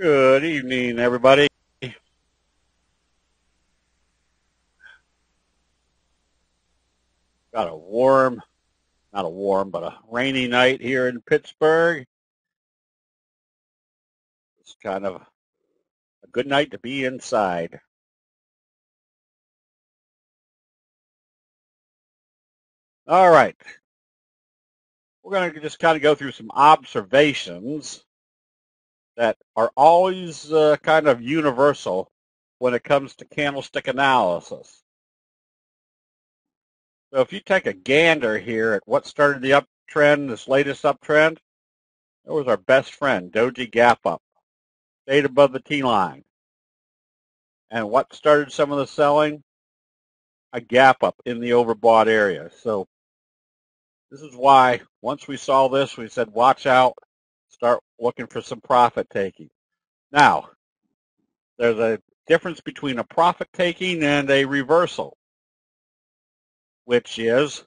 Good evening, everybody. Got a warm, not a warm, but a rainy night here in Pittsburgh. It's kind of a good night to be inside. All right. We're going to just kind of go through some observations that are always uh, kind of universal when it comes to candlestick analysis. So if you take a gander here at what started the uptrend, this latest uptrend, that was our best friend, Doji Gap Up, stayed above the T-line. And what started some of the selling? A gap up in the overbought area. So this is why once we saw this, we said, watch out, start looking for some profit taking. Now, there's a difference between a profit taking and a reversal, which is,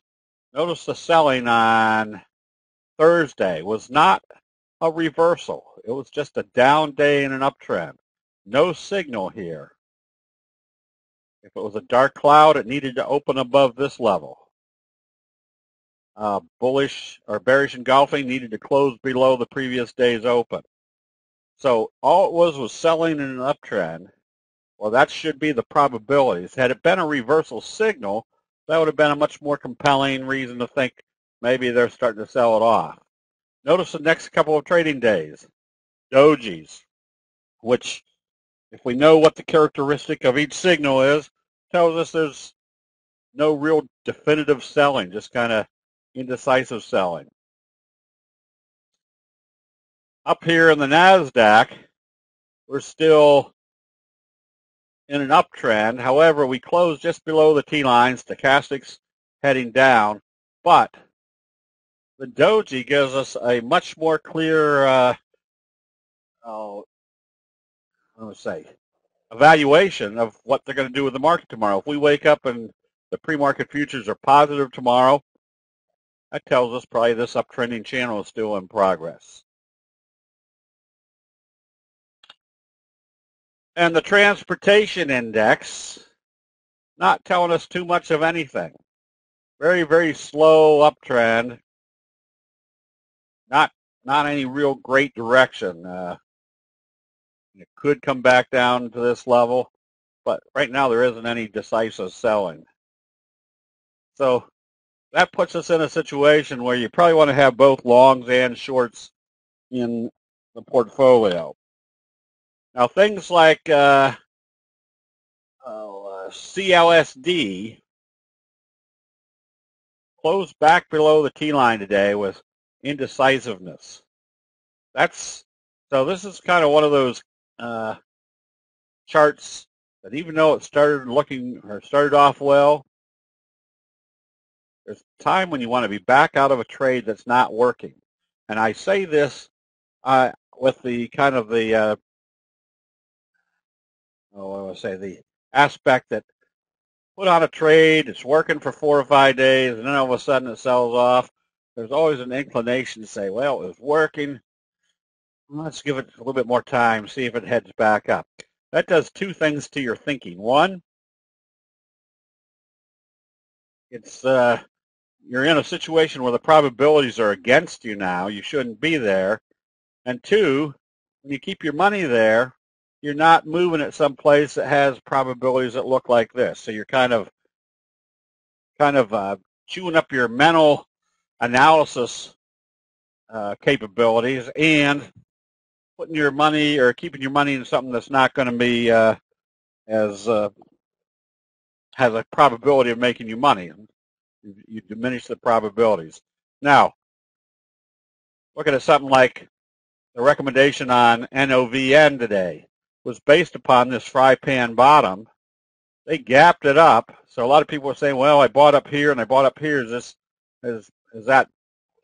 notice the selling on Thursday was not a reversal. It was just a down day in an uptrend. No signal here. If it was a dark cloud, it needed to open above this level uh, bullish or bearish engulfing needed to close below the previous day's open. So all it was was selling in an uptrend. Well, that should be the probabilities. Had it been a reversal signal, that would have been a much more compelling reason to think maybe they're starting to sell it off. Notice the next couple of trading days, dojis, which if we know what the characteristic of each signal is, tells us there's no real definitive selling, just kind of indecisive selling. Up here in the NASDAQ, we're still in an uptrend. However, we closed just below the T-line, stochastics heading down, but the doji gives us a much more clear, uh, oh, let me say, evaluation of what they're going to do with the market tomorrow. If we wake up and the pre-market futures are positive tomorrow, that tells us probably this uptrending channel is still in progress. And the transportation index, not telling us too much of anything. Very, very slow uptrend. Not, not any real great direction. Uh, it could come back down to this level, but right now there isn't any decisive selling. So that puts us in a situation where you probably want to have both longs and shorts in the portfolio. Now, things like uh, oh, uh, CLSD closed back below the T-line today with indecisiveness. That's so. This is kind of one of those uh, charts that, even though it started looking or started off well, there's a time when you want to be back out of a trade that's not working. And I say this uh, with the kind of the, uh, oh, what do I say, the aspect that put on a trade, it's working for four or five days, and then all of a sudden it sells off. There's always an inclination to say, well, it was working. Let's give it a little bit more time, see if it heads back up. That does two things to your thinking. One, it's uh, you're in a situation where the probabilities are against you now. You shouldn't be there. And two, when you keep your money there, you're not moving it someplace that has probabilities that look like this. So you're kind of kind of uh, chewing up your mental analysis uh, capabilities and putting your money or keeping your money in something that's not going to be uh, as uh, has a probability of making you money you diminish the probabilities. Now, looking at something like the recommendation on NOVN today was based upon this fry pan bottom. They gapped it up. So a lot of people are saying, well, I bought up here and I bought up here. Is this, is, is that,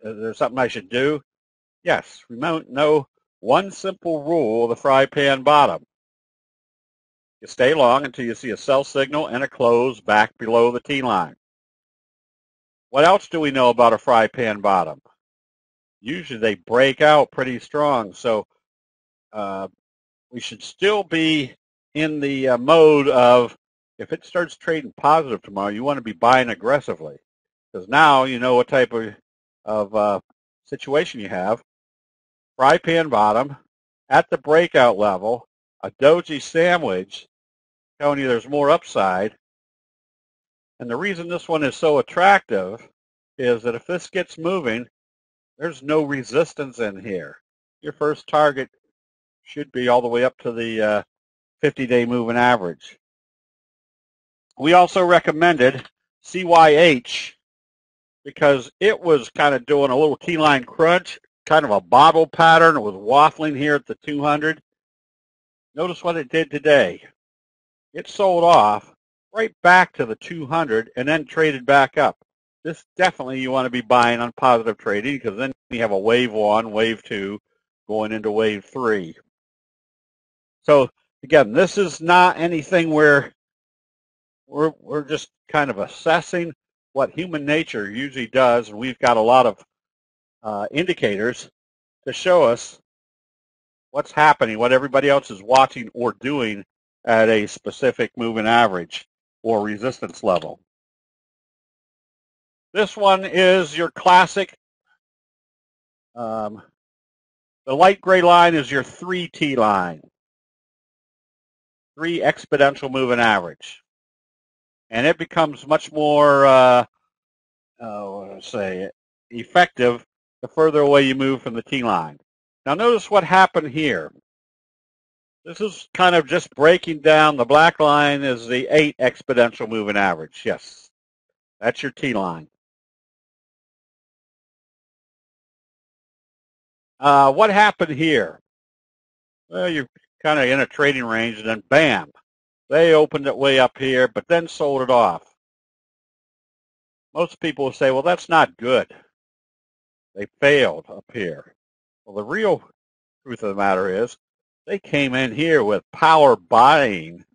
is there something I should do? Yes. Remember, know one simple rule of the fry pan bottom. You stay long until you see a sell signal and a close back below the T-line. What else do we know about a fry pan bottom? Usually they break out pretty strong. So uh, we should still be in the uh, mode of if it starts trading positive tomorrow, you want to be buying aggressively because now you know what type of, of uh, situation you have. Fry pan bottom at the breakout level, a doji sandwich telling you there's more upside. And the reason this one is so attractive is that if this gets moving, there's no resistance in here. Your first target should be all the way up to the 50-day uh, moving average. We also recommended CYH because it was kind of doing a little T-line crunch, kind of a bobble pattern. It was waffling here at the 200. Notice what it did today. It sold off right back to the 200 and then traded back up. This definitely you want to be buying on positive trading because then you have a wave one, wave two, going into wave three. So again, this is not anything where we're, we're just kind of assessing what human nature usually does, and we've got a lot of uh, indicators to show us what's happening, what everybody else is watching or doing at a specific moving average or resistance level. This one is your classic. Um, the light gray line is your 3T line, 3 exponential moving average. And it becomes much more, uh, uh, say, effective the further away you move from the T line. Now notice what happened here. This is kind of just breaking down. The black line is the 8 exponential moving average. Yes, that's your T line. Uh, what happened here? Well, you're kind of in a trading range, and then bam, they opened it way up here, but then sold it off. Most people will say, well, that's not good. They failed up here. Well, the real truth of the matter is they came in here with power buying,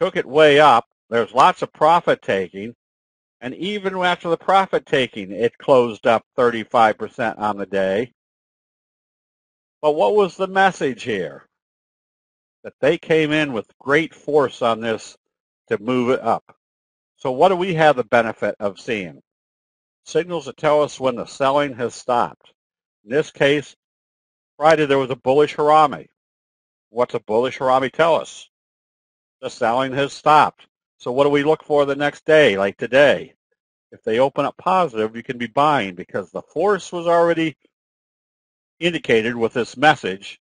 took it way up. There's lots of profit taking. And even after the profit taking, it closed up 35% on the day. But what was the message here? That they came in with great force on this to move it up. So what do we have the benefit of seeing? Signals that tell us when the selling has stopped. In this case, Friday there was a bullish Harami. What's a bullish Harami tell us? The selling has stopped. So what do we look for the next day, like today? If they open up positive, you can be buying because the force was already indicated with this message.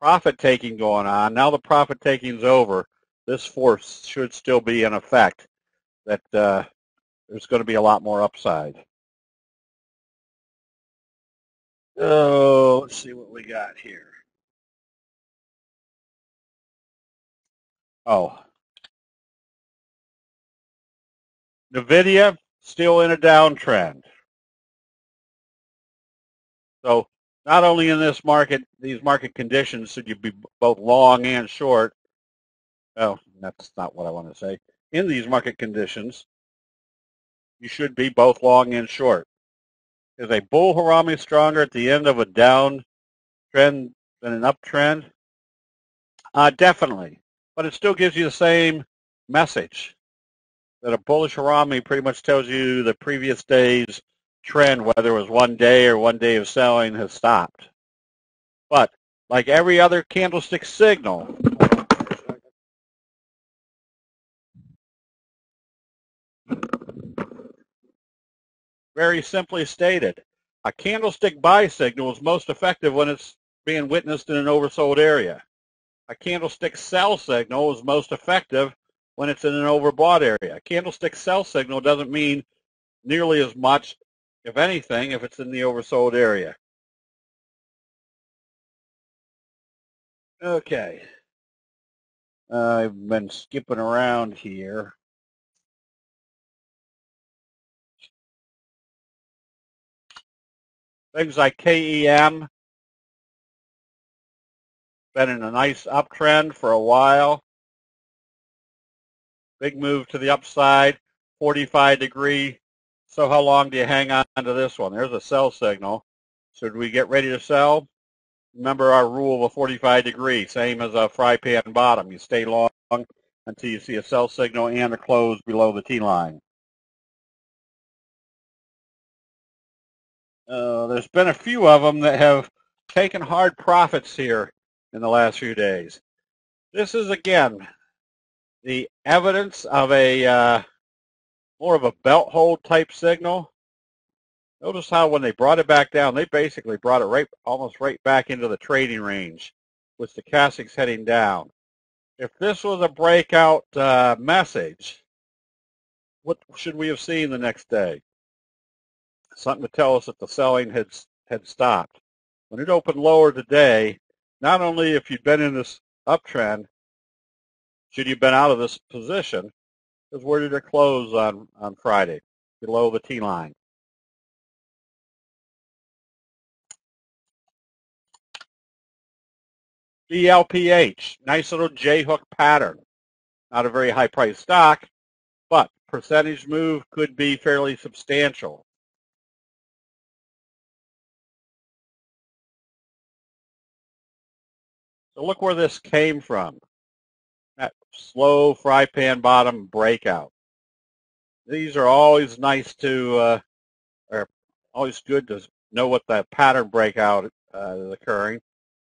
Profit taking going on. Now the profit taking is over. This force should still be in effect that uh, there's going to be a lot more upside. Oh, let's see what we got here. Oh. NVIDIA still in a downtrend. So not only in this market, these market conditions should you be both long and short. Oh, that's not what I want to say. In these market conditions, you should be both long and short. Is a bull Harami stronger at the end of a down trend than an uptrend? Uh, definitely but it still gives you the same message that a bullish Harami pretty much tells you the previous day's trend, whether it was one day or one day of selling, has stopped. But like every other candlestick signal, very simply stated, a candlestick buy signal is most effective when it's being witnessed in an oversold area a candlestick sell signal is most effective when it's in an overbought area. A candlestick sell signal doesn't mean nearly as much, if anything, if it's in the oversold area. Okay. I've been skipping around here. Things like KEM, been in a nice uptrend for a while. Big move to the upside, 45 degree. So how long do you hang on to this one? There's a sell signal. Should we get ready to sell? remember our rule of a 45 degree, same as a fry pan bottom. You stay long until you see a sell signal and a close below the T line. Uh, there's been a few of them that have taken hard profits here in the last few days. This is, again, the evidence of a uh, more of a belt hold type signal. Notice how when they brought it back down, they basically brought it right, almost right back into the trading range with the stochastics heading down. If this was a breakout uh, message, what should we have seen the next day? Something to tell us that the selling had had stopped. When it opened lower today, not only if you'd been in this uptrend, should you have been out of this position, because where did it close on, on Friday? Below the T line. BLPH, nice little J-hook pattern. Not a very high price stock, but percentage move could be fairly substantial. So look where this came from. That slow fry pan bottom breakout. These are always nice to, uh, are always good to know what that pattern breakout uh, is occurring.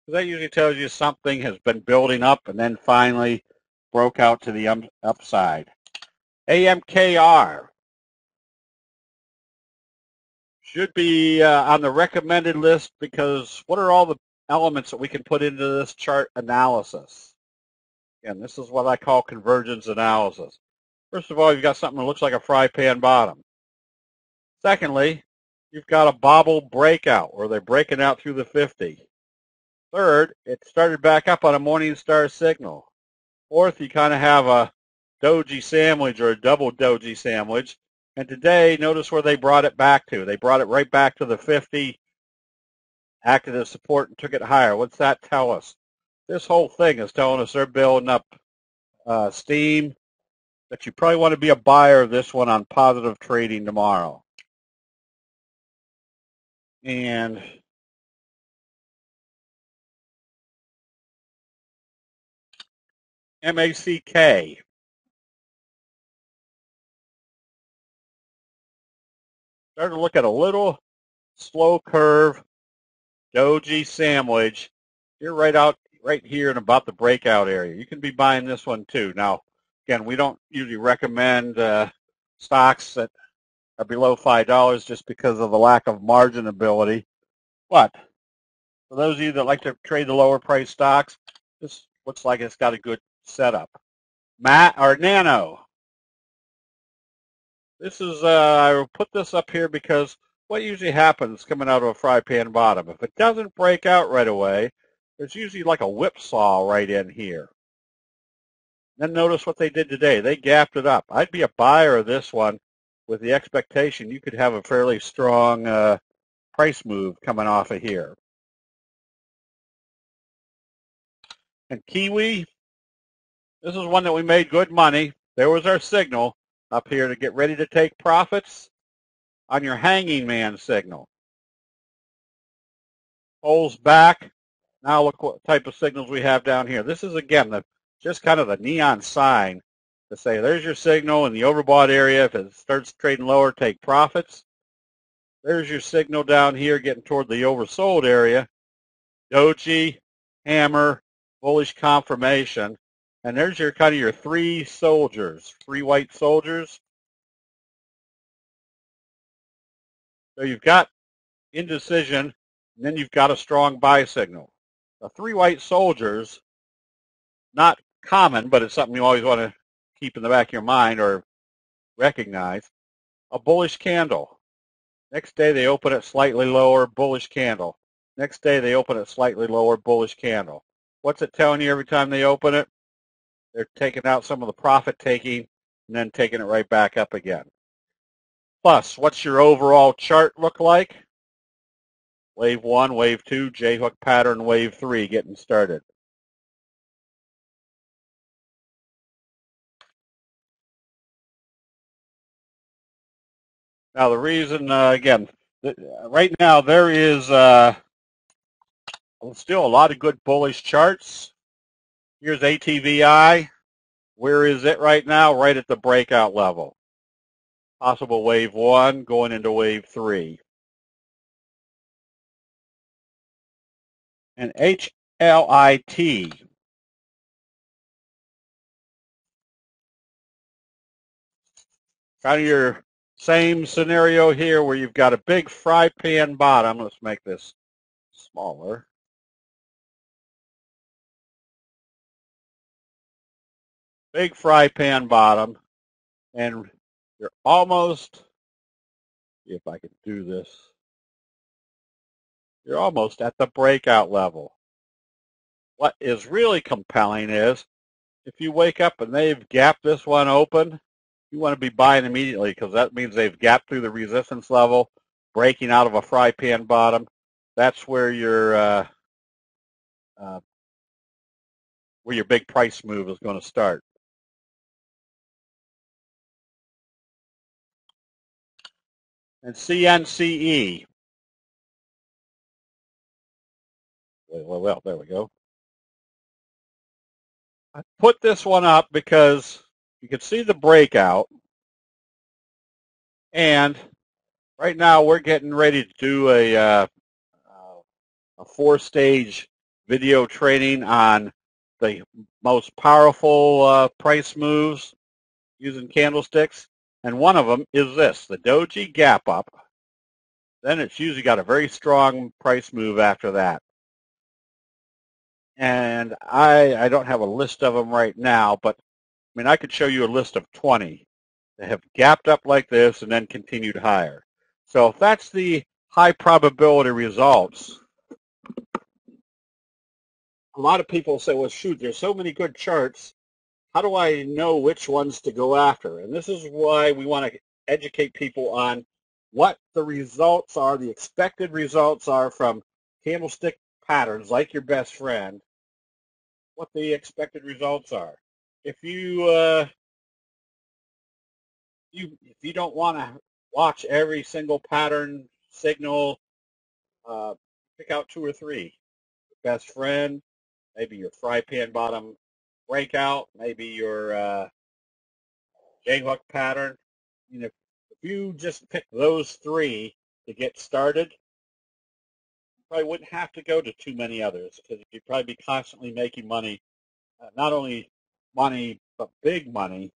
That usually tells you something has been building up and then finally broke out to the um, upside. AMKR should be uh, on the recommended list because what are all the elements that we can put into this chart analysis. And this is what I call convergence analysis. First of all, you've got something that looks like a fry pan bottom. Secondly, you've got a bobble breakout where they're breaking out through the 50. Third, it started back up on a morning star signal. Fourth, you kind of have a doji sandwich or a double doji sandwich. And today, notice where they brought it back to. They brought it right back to the 50 acted as support and took it higher. What's that tell us? This whole thing is telling us they're building up uh, steam, that you probably want to be a buyer of this one on positive trading tomorrow. And MACK. Start to look at a little slow curve Doji sandwich. You're right out right here in about the breakout area. You can be buying this one too. Now, again, we don't usually recommend uh, stocks that are below five dollars just because of the lack of margin ability. But for those of you that like to trade the lower price stocks, this looks like it's got a good setup. Matt or Nano. This is uh, I will put this up here because what usually happens coming out of a fry pan bottom? If it doesn't break out right away, there's usually like a whipsaw right in here. Then notice what they did today. They gapped it up. I'd be a buyer of this one with the expectation you could have a fairly strong uh, price move coming off of here. And Kiwi, this is one that we made good money. There was our signal up here to get ready to take profits on your hanging man signal. Pulls back. Now look what type of signals we have down here. This is, again, the, just kind of the neon sign to say there's your signal in the overbought area. If it starts trading lower, take profits. There's your signal down here getting toward the oversold area. Doji, hammer, bullish confirmation. And there's your kind of your three soldiers, three white soldiers. So you've got indecision, and then you've got a strong buy signal. The three white soldiers, not common, but it's something you always want to keep in the back of your mind or recognize. A bullish candle. Next day they open it slightly lower, bullish candle. Next day they open it slightly lower, bullish candle. What's it telling you every time they open it? They're taking out some of the profit taking and then taking it right back up again. Plus, what's your overall chart look like? Wave 1, Wave 2, J-hook pattern, Wave 3 getting started. Now the reason, uh, again, right now there is uh, still a lot of good bullish charts. Here's ATVI. Where is it right now? Right at the breakout level. Possible wave one going into wave three. And HLIT. Kind of your same scenario here where you've got a big fry pan bottom. Let's make this smaller. Big fry pan bottom. And you're almost, if I can do this, you're almost at the breakout level. What is really compelling is if you wake up and they've gapped this one open, you want to be buying immediately because that means they've gapped through the resistance level, breaking out of a fry pan bottom. That's where your uh, uh, where your big price move is going to start. And CNCE. Well, well, there we go. I put this one up because you can see the breakout. And right now we're getting ready to do a, uh, a four-stage video training on the most powerful uh, price moves using candlesticks. And one of them is this, the doji gap up. Then it's usually got a very strong price move after that. And I, I don't have a list of them right now, but I mean, I could show you a list of 20 that have gapped up like this and then continued higher. So if that's the high probability results, a lot of people say, well, shoot, there's so many good charts. How do I know which ones to go after? And this is why we want to educate people on what the results are, the expected results are from candlestick patterns like your best friend, what the expected results are if you uh, you if you don't want to watch every single pattern signal, uh, pick out two or three. Best friend, maybe your fry pan bottom breakout, maybe your uh, J-hook pattern. You know, if you just pick those three to get started, you probably wouldn't have to go to too many others because you'd probably be constantly making money, uh, not only money, but big money,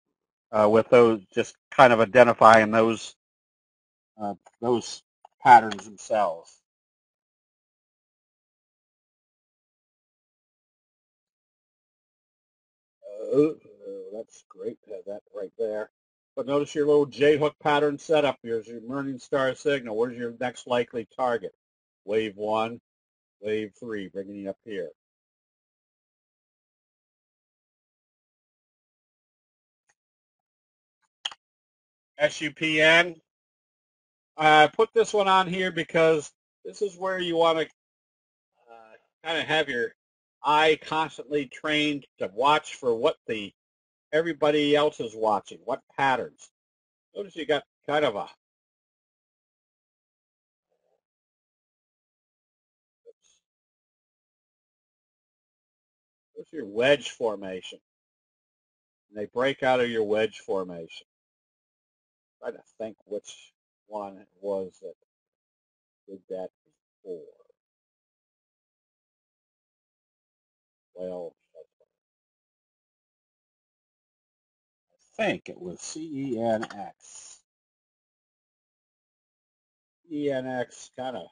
uh, with those just kind of identifying those uh, those patterns themselves. Uh, that's great have that right there. But notice your little J-hook pattern setup. Here's your Morning Star signal. Where's your next likely target? Wave one, wave three, bringing you up here. SUPN. I put this one on here because this is where you want to uh, kind of have your eye constantly trained to watch for what the everybody else is watching, what patterns. Notice you got kind of a What's your wedge formation? And they break out of your wedge formation try to think which one it was that did that before. Well, I think it was CENX. ENX kind of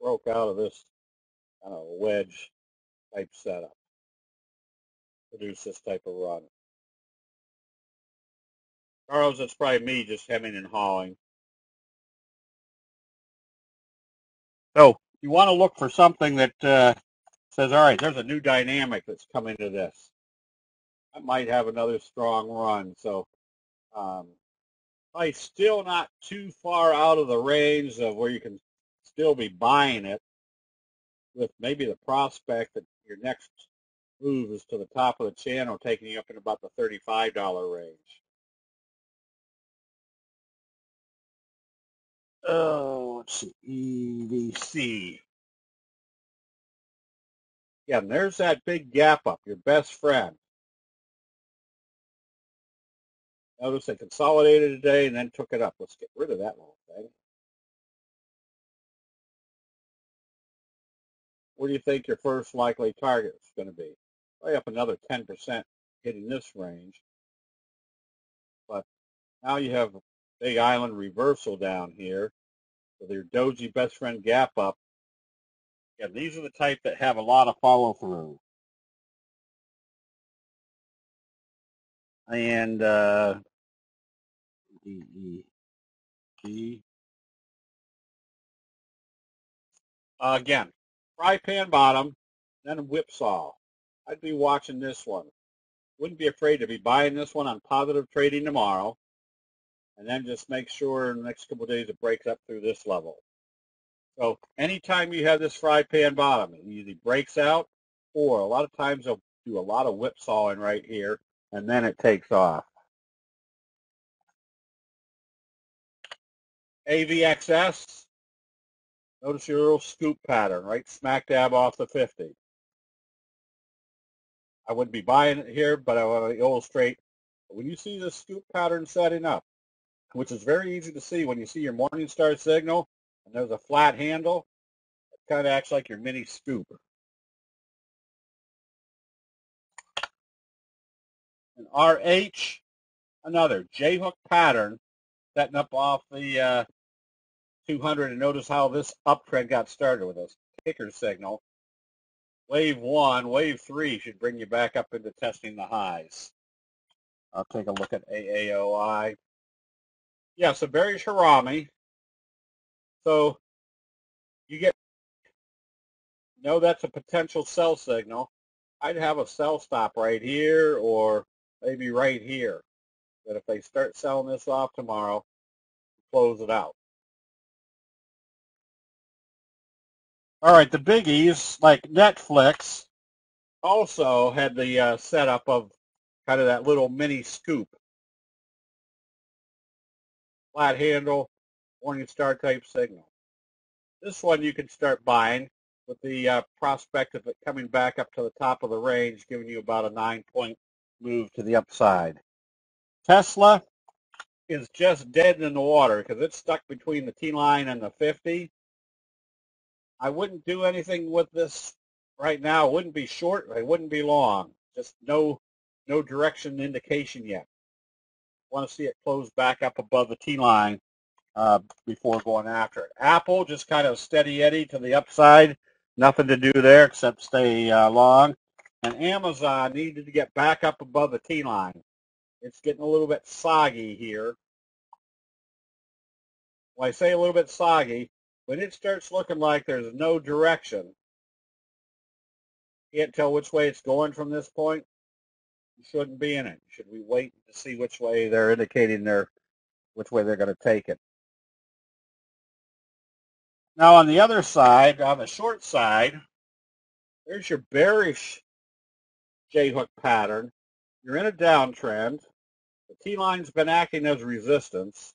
broke out of this kind of wedge type setup produce this type of run. Charles, it's probably me just hemming and hawing. So you want to look for something that uh, says, all right, there's a new dynamic that's coming to this. I might have another strong run. So um, probably still not too far out of the range of where you can still be buying it with maybe the prospect that your next move is to the top of the channel, taking you up in about the $35 range. Oh, let's see, EVC. Yeah, and there's that big gap up, your best friend. Notice they consolidated today and then took it up. Let's get rid of that little thing. What do you think your first likely target is going to be? Way up another 10% hitting this range. But now you have big island reversal down here with your doji best friend gap up. Yeah, these are the type that have a lot of follow through. And uh, D E G. Uh, again, fry pan bottom, then whipsaw. I'd be watching this one. Wouldn't be afraid to be buying this one on positive trading tomorrow. And then just make sure in the next couple days it breaks up through this level. So anytime you have this fry pan bottom, it usually breaks out, or a lot of times they'll do a lot of whipsawing right here, and then it takes off. AVXS, notice your little scoop pattern, right smack dab off the 50. I wouldn't be buying it here, but I want to illustrate when you see this scoop pattern setting up, which is very easy to see when you see your Morningstar signal and there's a flat handle, it kind of acts like your mini scoop. And RH, another J-hook pattern setting up off the uh, 200 and notice how this uptrend got started with this kicker signal. Wave one, wave three should bring you back up into testing the highs. I'll take a look at AAOI. Yeah, so bearish Harami. So you get, know that's a potential sell signal. I'd have a sell stop right here or maybe right here. That if they start selling this off tomorrow, close it out. All right, the biggies like Netflix also had the uh, setup of kind of that little mini scoop. Flat handle, morning star type signal. This one you can start buying with the uh, prospect of it coming back up to the top of the range, giving you about a nine point move to the upside. Tesla is just dead in the water because it's stuck between the T line and the 50 I wouldn't do anything with this right now. It wouldn't be short. It wouldn't be long. Just no, no direction indication yet. Want to see it close back up above the T line uh, before going after it. Apple just kind of steady eddy to the upside. Nothing to do there except stay uh, long. And Amazon needed to get back up above the T line. It's getting a little bit soggy here. When I say a little bit soggy, when it starts looking like there's no direction, can't tell which way it's going from this point, shouldn't be in it. Should we wait to see which way they're indicating their, which way they're going to take it? Now on the other side, on the short side, there's your bearish J-hook pattern. You're in a downtrend. The T-line's been acting as resistance.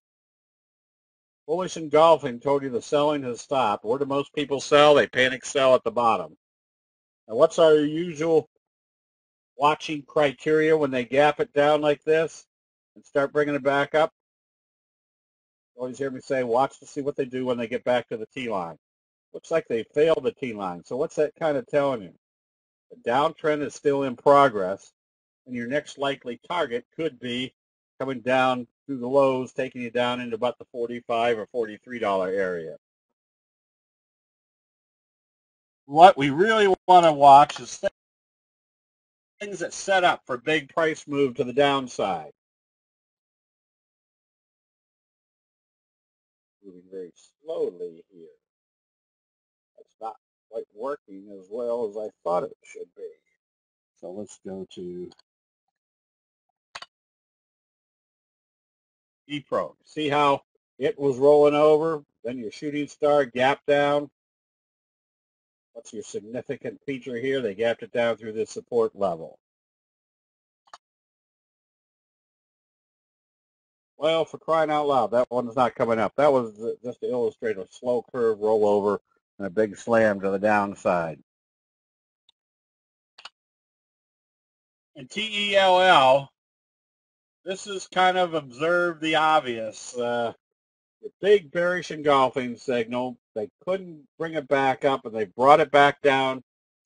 Bullish engulfing told you the selling has stopped. Where do most people sell? They panic sell at the bottom. Now, what's our usual watching criteria when they gap it down like this and start bringing it back up? Always hear me say, watch to see what they do when they get back to the T-line. Looks like they failed the T-line. So what's that kind of telling you? The downtrend is still in progress, and your next likely target could be coming down through the lows, taking you down into about the 45 or $43 area. What we really want to watch is things that set up for big price move to the downside. Moving very slowly here. It's not quite working as well as I thought it should be. So let's go to E-Pro. See how it was rolling over, then your shooting star gap down. What's your significant feature here? They gapped it down through this support level. Well, for crying out loud, that one's not coming up. That was just to illustrate a slow curve rollover and a big slam to the downside. And TELL, this is kind of observe the obvious. Uh, big bearish engulfing signal, they couldn't bring it back up and they brought it back down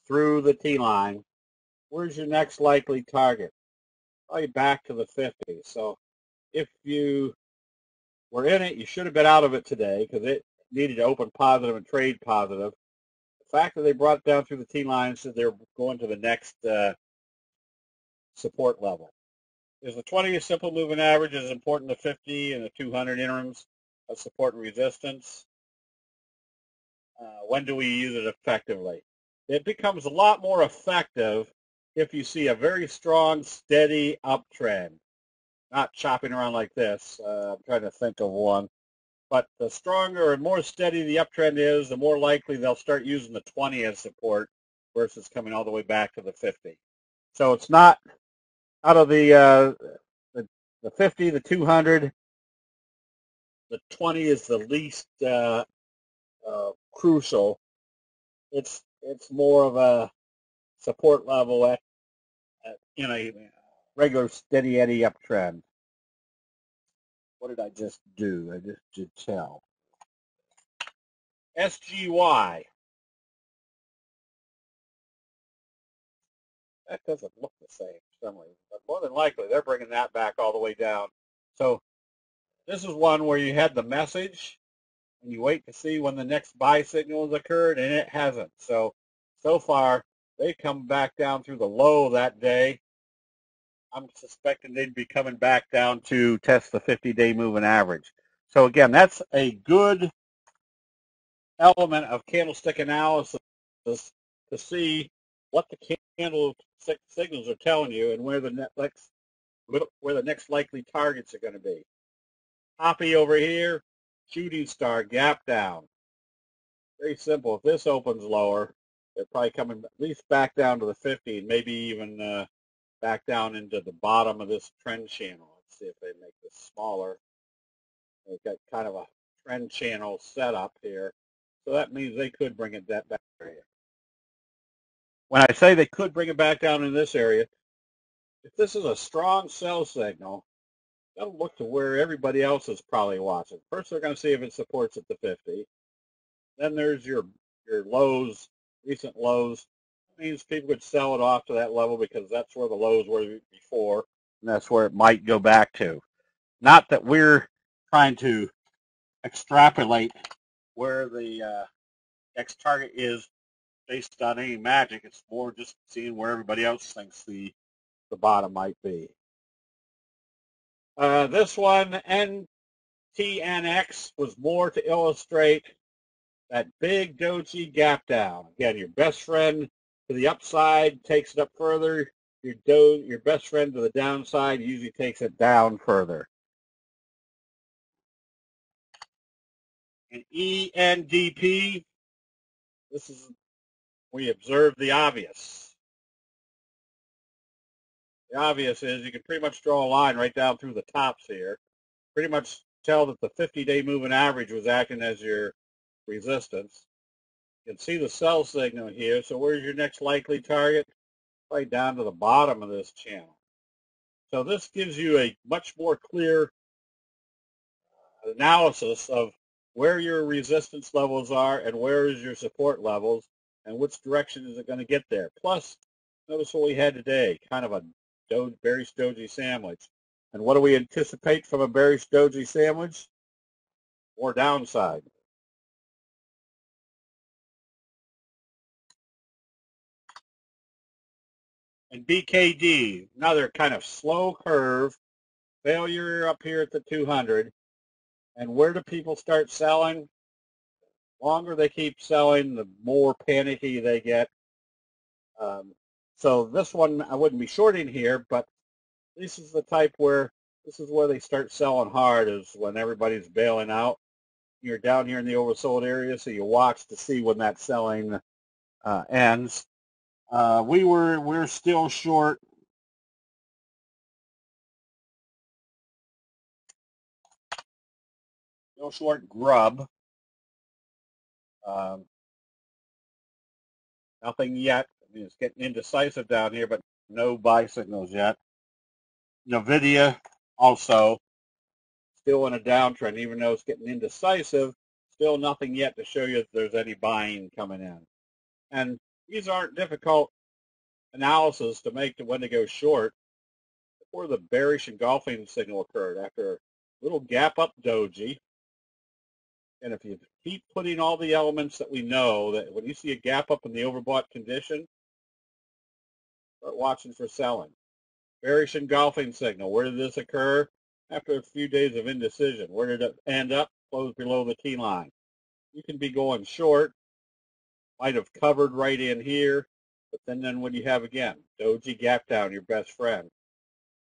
through the T-line. Where's your next likely target? Probably back to the 50. So if you were in it, you should have been out of it today because it needed to open positive and trade positive. The fact that they brought it down through the T-line says they're going to the next uh, support level. Is the 20 simple moving average as important to 50 and the 200 interims of support and resistance? Uh, when do we use it effectively? It becomes a lot more effective if you see a very strong, steady uptrend, not chopping around like this. Uh, I'm trying to think of one. But the stronger and more steady the uptrend is, the more likely they'll start using the 20 as support versus coming all the way back to the 50. So it's not out of the uh, the, the 50, the 200, the 20 is the least uh, uh, crucial. It's it's more of a support level at, at in a regular steady eddy uptrend. What did I just do? I just did tell. SGY. That doesn't look the same for some reason, but more than likely they're bringing that back all the way down. So this is one where you had the message and you wait to see when the next buy signal has occurred and it hasn't. So, so far they come back down through the low that day. I'm suspecting they'd be coming back down to test the 50-day moving average. So again, that's a good element of candlestick analysis to see what the candle signals are telling you and where the next where the next likely targets are going to be. Copy over here, shooting star, gap down. Very simple. If this opens lower, they're probably coming at least back down to the 50 and maybe even uh, back down into the bottom of this trend channel. Let's see if they make this smaller. They've got kind of a trend channel set up here. So that means they could bring it that back here. When I say they could bring it back down in this area, if this is a strong sell signal, they'll look to where everybody else is probably watching. First, they're going to see if it supports at the 50. Then there's your your lows, recent lows. That means people would sell it off to that level because that's where the lows were before, and that's where it might go back to. Not that we're trying to extrapolate where the uh, next target is based on any magic. It's more just seeing where everybody else thinks the the bottom might be. Uh, this one, NTNX, was more to illustrate that big doji gap down. Again, your best friend to the upside takes it up further. Your, do, your best friend to the downside usually takes it down further. And ENDP, this is we observe the obvious. The obvious is you can pretty much draw a line right down through the tops here. Pretty much tell that the 50-day moving average was acting as your resistance. You can see the sell signal here. So where's your next likely target? Right down to the bottom of this channel. So this gives you a much more clear analysis of where your resistance levels are and where is your support levels and which direction is it going to get there. Plus, notice what we had today, kind of a bearish doji sandwich. And what do we anticipate from a bearish doji sandwich? More downside. And BKD, another kind of slow curve, failure up here at the 200. And where do people start selling? longer they keep selling, the more panicky they get. Um, so this one I wouldn't be shorting here, but this is the type where this is where they start selling hard is when everybody's bailing out. You're down here in the oversold area, so you watch to see when that selling uh, ends. Uh, we were we're still short Still short grub. Um, nothing yet. It's getting indecisive down here, but no buy signals yet. NVIDIA also still in a downtrend, even though it's getting indecisive, still nothing yet to show you that there's any buying coming in. And these aren't difficult analysis to make to when to go short before the bearish engulfing signal occurred after a little gap up doji. And if you keep putting all the elements that we know that when you see a gap up in the overbought condition, watching for selling. Bearish engulfing signal. Where did this occur? After a few days of indecision. Where did it end up? Close below the T line. You can be going short. Might have covered right in here. But then, then what do you have again? Doji gap down, your best friend.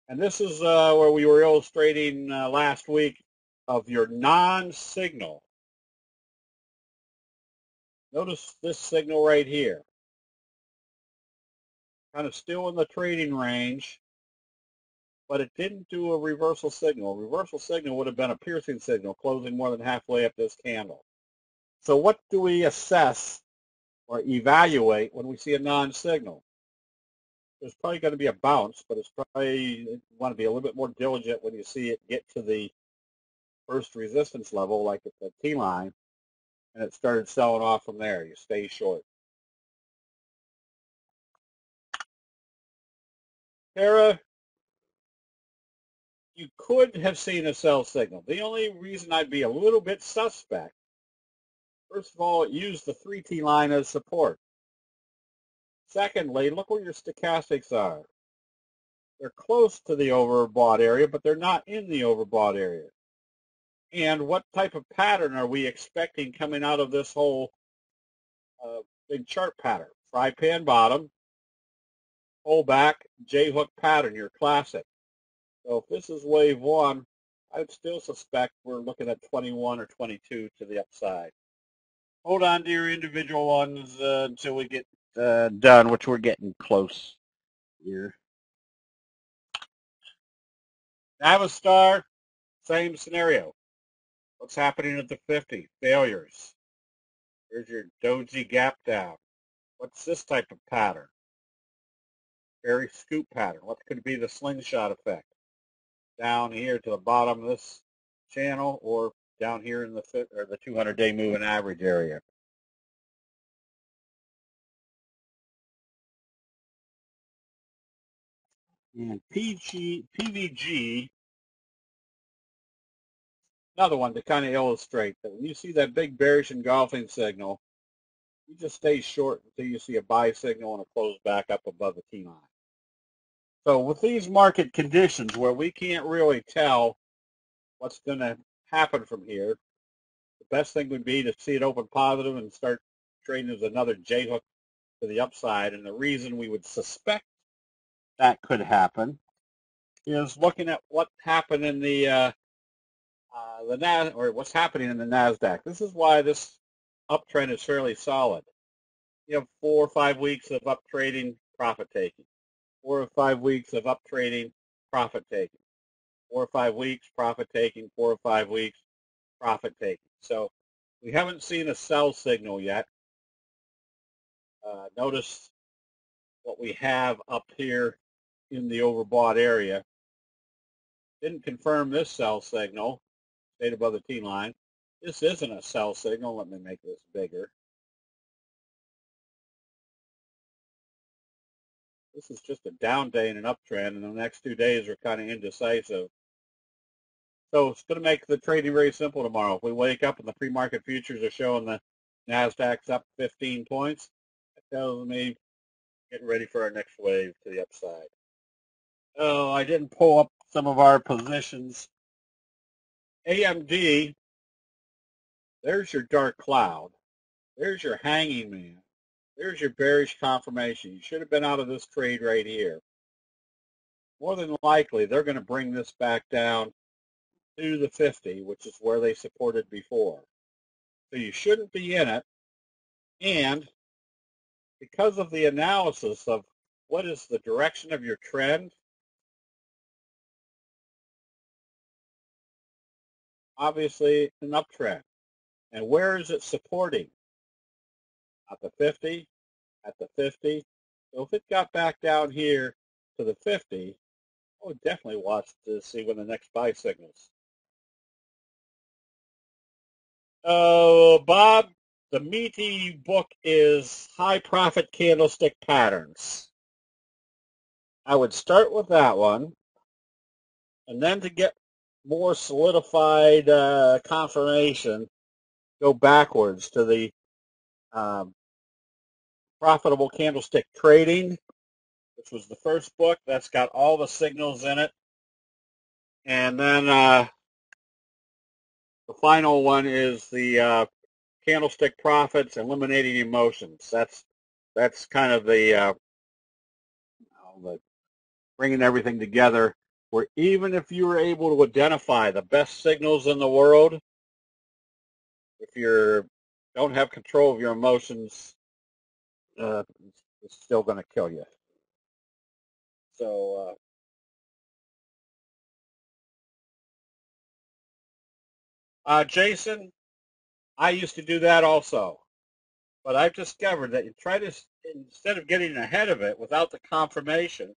And this is uh, where we were illustrating uh, last week of your non-signal. Notice this signal right here. Kind of still in the trading range, but it didn't do a reversal signal. A reversal signal would have been a piercing signal closing more than halfway up this candle. So what do we assess or evaluate when we see a non-signal? There's probably going to be a bounce, but it's probably you want to be a little bit more diligent when you see it get to the first resistance level, like at the T line, and it started selling off from there. You stay short. Terra, you could have seen a sell signal. The only reason I'd be a little bit suspect, first of all, use the 3T line as support. Secondly, look where your stochastics are. They're close to the overbought area, but they're not in the overbought area. And what type of pattern are we expecting coming out of this whole uh, big chart pattern? Fry pan bottom, pull back, J-hook pattern, your classic. So if this is wave one, I'd still suspect we're looking at 21 or 22 to the upside. Hold on to your individual ones uh, until we get uh, done, which we're getting close here. Navistar, same scenario. What's happening at the 50? Failures. Here's your doji gap down. What's this type of pattern? Very scoop pattern. What could be the slingshot effect? Down here to the bottom of this channel or down here in the or the 200 day moving average area. And PG, PVG, another one to kind of illustrate that when you see that big bearish engulfing signal, you just stay short until you see a buy signal and a close back up above the T line. So with these market conditions where we can't really tell what's going to happen from here, the best thing would be to see it open positive and start trading as another J-hook to the upside. And the reason we would suspect that could happen is looking at what happened in the uh, uh, the Nas or what's happening in the Nasdaq. This is why this uptrend is fairly solid. You have four or five weeks of up trading, profit taking. Four or five weeks of up trading, profit taking. Four or five weeks, profit taking. Four or five weeks, profit taking. So we haven't seen a sell signal yet. Uh, notice what we have up here in the overbought area. Didn't confirm this sell signal, stayed above the T line. This isn't a sell signal. Let me make this bigger. This is just a down day and an uptrend, and the next two days are kind of indecisive. So it's going to make the trading very simple tomorrow. If we wake up and the pre-market futures are showing the NASDAQ's up 15 points, that tells me getting ready for our next wave to the upside. Oh, I didn't pull up some of our positions. AMD, there's your dark cloud. There's your hanging man. There's your bearish confirmation. You should have been out of this trade right here. More than likely, they're going to bring this back down to the 50, which is where they supported before. So you shouldn't be in it. And because of the analysis of what is the direction of your trend, obviously an uptrend. And where is it supporting? At the 50, at the 50. So if it got back down here to the 50, I would definitely watch to see when the next buy signals. Uh, Bob, the meaty book is High Profit Candlestick Patterns. I would start with that one. And then to get more solidified uh, confirmation, go backwards to the um, Profitable Candlestick Trading, which was the first book. That's got all the signals in it. And then uh, the final one is the uh, Candlestick Profits, Eliminating Emotions. That's that's kind of the, uh, the bringing everything together where even if you were able to identify the best signals in the world, if you don't have control of your emotions, uh, it's still going to kill you. So, uh, uh, Jason, I used to do that also, but I've discovered that you try to instead of getting ahead of it without the confirmation,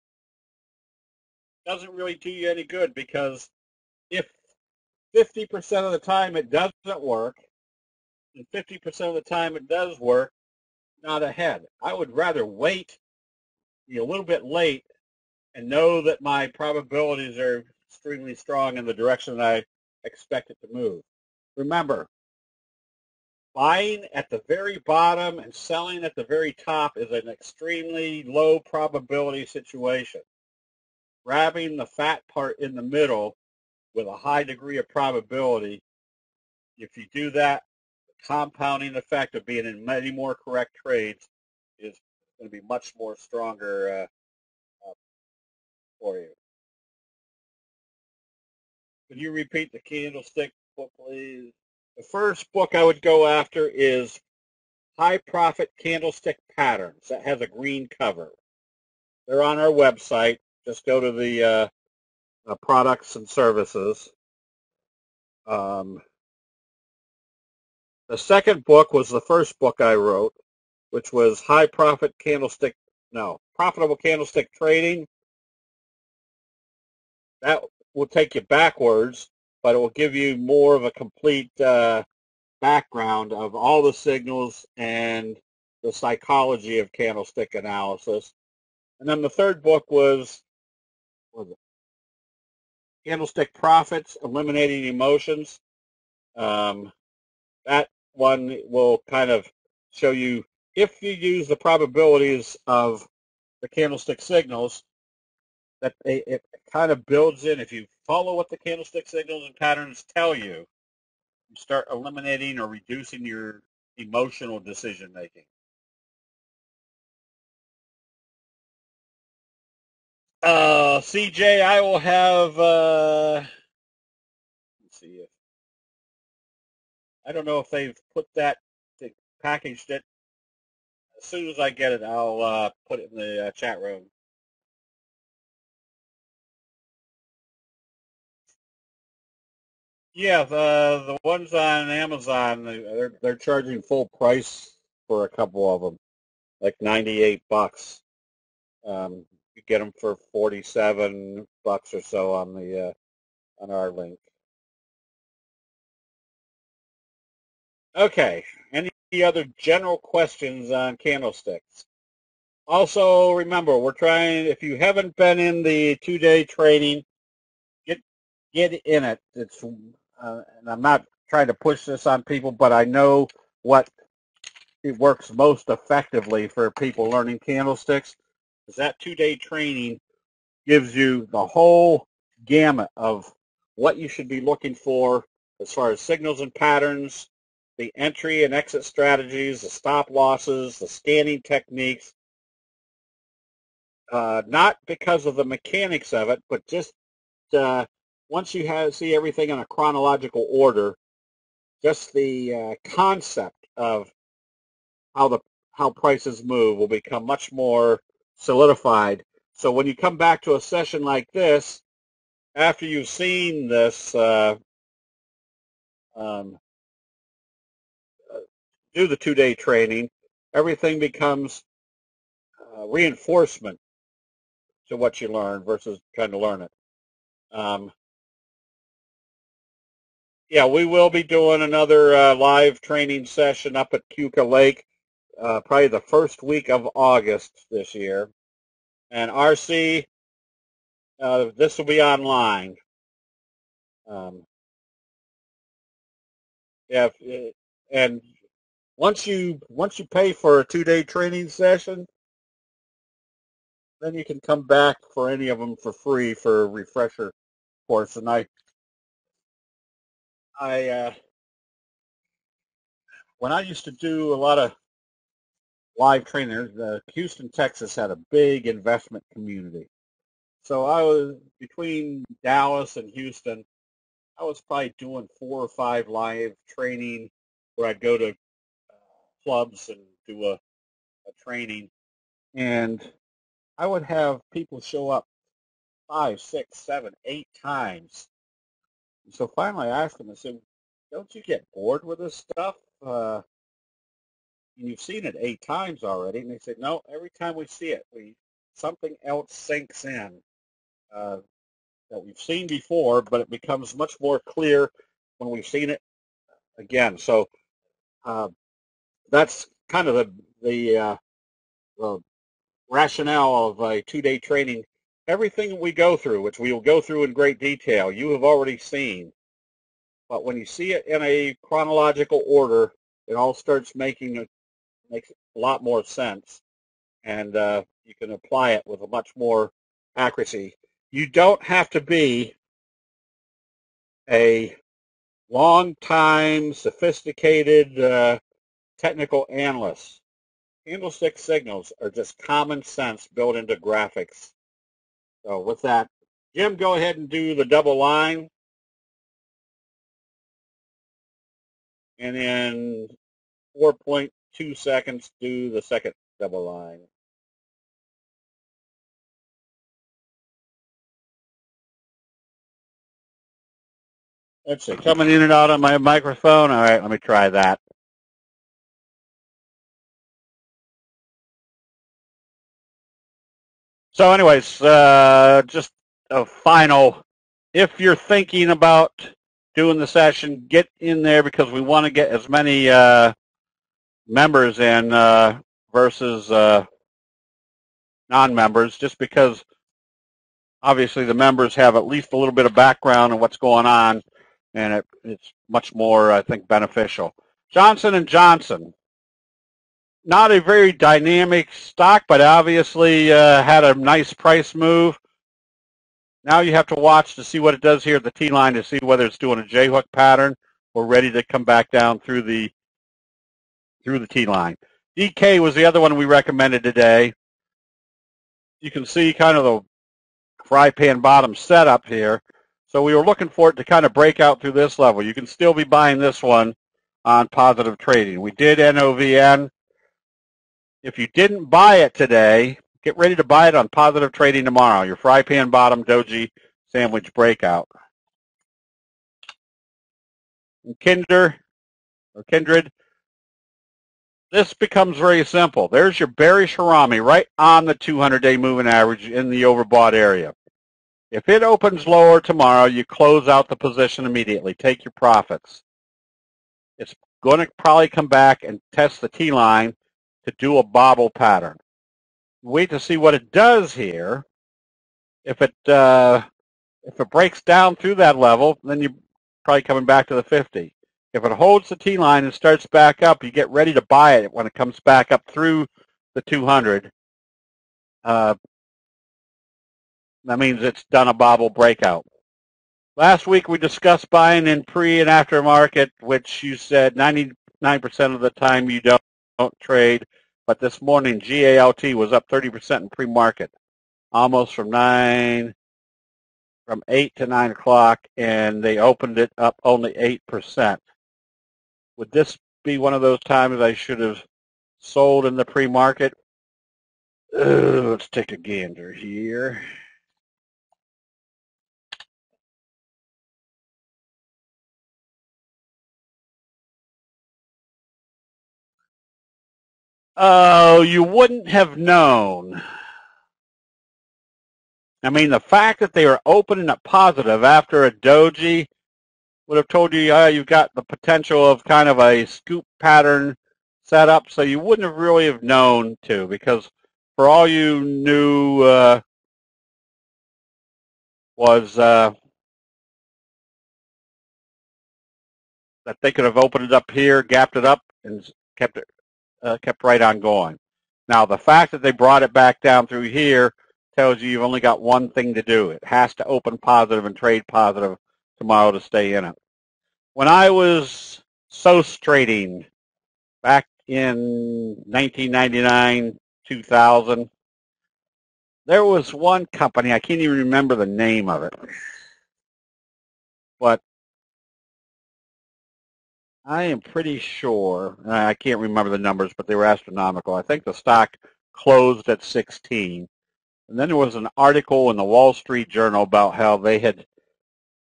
doesn't really do you any good because if 50% of the time it doesn't work and 50% of the time it does work, not ahead. I would rather wait, be a little bit late, and know that my probabilities are extremely strong in the direction that I expect it to move. Remember, buying at the very bottom and selling at the very top is an extremely low probability situation grabbing the fat part in the middle with a high degree of probability, if you do that, compounding effect of being in many more correct trades is going to be much more stronger uh, uh, for you. Can you repeat the candlestick book, please? The first book I would go after is High Profit Candlestick Patterns. That has a green cover. They're on our website, just go to the uh, uh, products and services. Um, the second book was the first book I wrote, which was High Profit Candlestick, no, Profitable Candlestick Trading. That will take you backwards, but it will give you more of a complete uh, background of all the signals and the psychology of candlestick analysis. And then the third book was was it? Candlestick Profits, Eliminating Emotions. Um, that one will kind of show you if you use the probabilities of the candlestick signals, that they, it kind of builds in. If you follow what the candlestick signals and patterns tell you, you start eliminating or reducing your emotional decision making. Uh, CJ, I will have. Uh, I don't know if they've put that they packaged it. As soon as I get it, I'll uh, put it in the uh, chat room. Yeah, the the ones on Amazon, they're they're charging full price for a couple of them, like ninety eight bucks. Um, you get them for 47 bucks or so on the uh, on our link. Okay, any other general questions on candlesticks? Also, remember, we're trying, if you haven't been in the two-day training, get get in it. It's, uh, and I'm not trying to push this on people, but I know what it works most effectively for people learning candlesticks is that two-day training gives you the whole gamut of what you should be looking for as far as signals and patterns, the entry and exit strategies, the stop losses, the scanning techniques, uh, not because of the mechanics of it, but just uh, once you have, see everything in a chronological order, just the uh, concept of how the how prices move will become much more solidified. So when you come back to a session like this, after you've seen this, uh, um, do the two-day training, everything becomes uh, reinforcement to what you learn versus trying to learn it. Um, yeah, we will be doing another uh, live training session up at Keuka Lake, uh, probably the first week of August this year. And RC, uh, this will be online. Um, yeah, and once you once you pay for a two-day training session, then you can come back for any of them for free for a refresher course. And I, I, uh, when I used to do a lot of live training, uh, Houston, Texas had a big investment community. So I was between Dallas and Houston. I was probably doing four or five live training where I'd go to clubs and do a, a training. And I would have people show up five, six, seven, eight times. And so finally I asked them, I said, don't you get bored with this stuff? Uh, you've seen it eight times already. And they said, no, every time we see it, we something else sinks in uh, that we've seen before, but it becomes much more clear when we've seen it again. So uh, that's kind of the the, uh, the rationale of a two-day training, everything we go through, which we will go through in great detail, you have already seen. But when you see it in a chronological order, it all starts making a, makes a lot more sense, and uh, you can apply it with a much more accuracy. You don't have to be a long-time, sophisticated uh, technical analysts, Candlestick signals are just common sense built into graphics. So with that, Jim, go ahead and do the double line. And then 4.2 seconds, do the second double line. Let's see, coming in and out on my microphone. All right, let me try that. So anyways, uh, just a final, if you're thinking about doing the session, get in there because we want to get as many uh, members in uh, versus uh, non-members just because obviously the members have at least a little bit of background on what's going on and it, it's much more, I think, beneficial. Johnson & Johnson not a very dynamic stock, but obviously uh, had a nice price move. Now you have to watch to see what it does here at the T-line to see whether it's doing a J-hook pattern or ready to come back down through the through the T-line. DK was the other one we recommended today. You can see kind of the fry pan bottom setup here. So we were looking for it to kind of break out through this level. You can still be buying this one on positive trading. We did NOVN. If you didn't buy it today, get ready to buy it on positive trading tomorrow. Your fry pan bottom doji sandwich breakout. And Kinder or Kindred, this becomes very simple. There's your bearish Harami right on the 200-day moving average in the overbought area. If it opens lower tomorrow, you close out the position immediately. Take your profits. It's going to probably come back and test the T-line to do a bobble pattern. Wait to see what it does here. If it uh, if it breaks down through that level, then you're probably coming back to the 50. If it holds the T-line and starts back up, you get ready to buy it when it comes back up through the 200. Uh, that means it's done a bobble breakout. Last week we discussed buying in pre and aftermarket, which you said 99% of the time you don't, don't trade. But this morning, GALT was up 30% in pre-market, almost from 9, from 8 to 9 o'clock, and they opened it up only 8%. Would this be one of those times I should have sold in the pre-market? Let's take a gander here. Oh, you wouldn't have known. I mean, the fact that they were opening up positive after a doji would have told you uh, you've got the potential of kind of a scoop pattern set up, so you wouldn't have really have known to because for all you knew uh, was uh, that they could have opened it up here, gapped it up, and kept it uh, kept right on going. Now, the fact that they brought it back down through here tells you you've only got one thing to do. It has to open positive and trade positive tomorrow to stay in it. When I was SOS trading back in 1999, 2000, there was one company, I can't even remember the name of it, but I am pretty sure, I can't remember the numbers, but they were astronomical. I think the stock closed at 16. And then there was an article in the Wall Street Journal about how they had